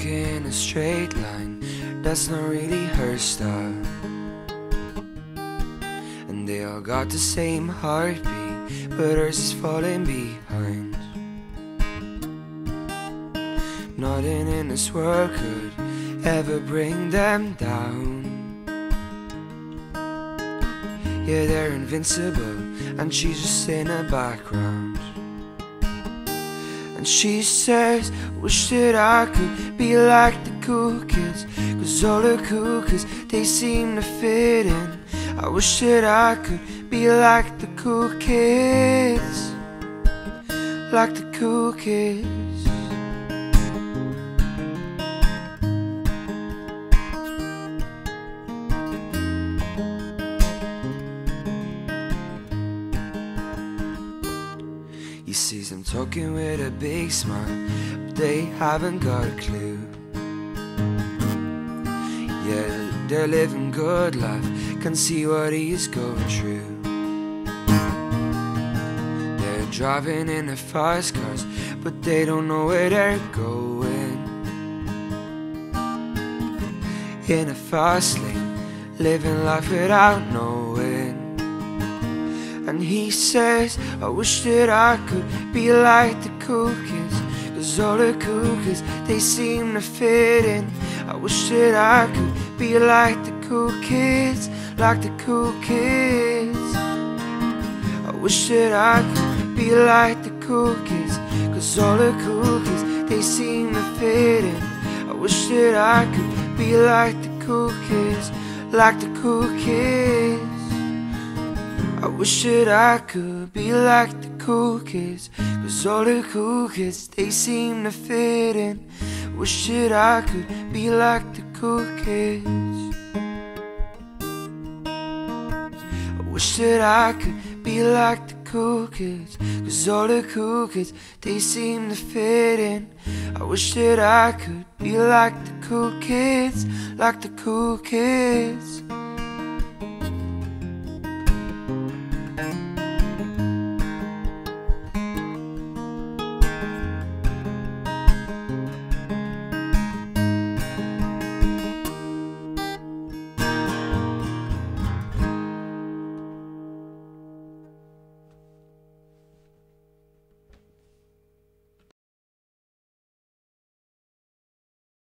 walking in a straight line, that's not really her style. And they all got the same heartbeat, but hers is falling behind. Nothing in this world could ever bring them down. Yeah, they're invincible, and she's just in the background. And she says, Wish that I could be like the cool kids. Cause all the cool kids, they seem to fit in. I wish that I could be like the cool kids. Like the cool kids. He sees them talking with a big smile, but they haven't got a clue. Yeah, they're living good life, can see what he's going through. They're driving in their fast cars, but they don't know where they're going. In a fast lane, living life without knowing. And he says, I wish that I could be like the cool. Cause all the cool kids, they seem to fit in. I wish that I could be like the cool kids, like the cool kids. I wish that I could be like the cool kids. Cause all the cool kids, they seem to fit in. I wish that I could be like the cool kids, like the cool kids. Wish that I could be like the cool kids Cause all the cool kids, they seem to fit in. Wish that I could be like the cool kids I wish that I could be like the cool kids Cause all the cool kids, they seem to fit in. I wish that I could be like the cool kids Like the cool kids